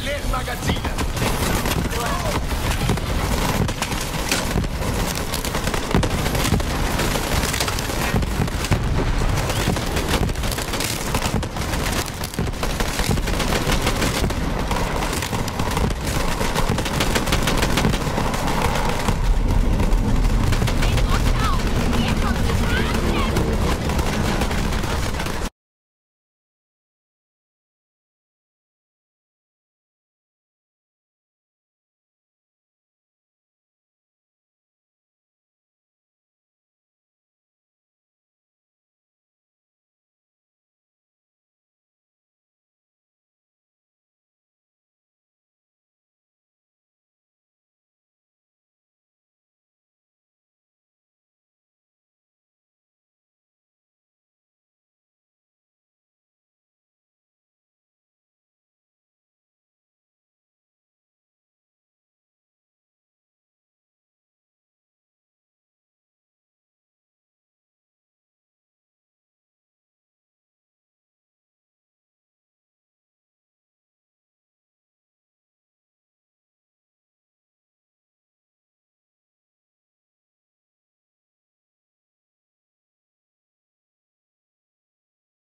diese Magazine.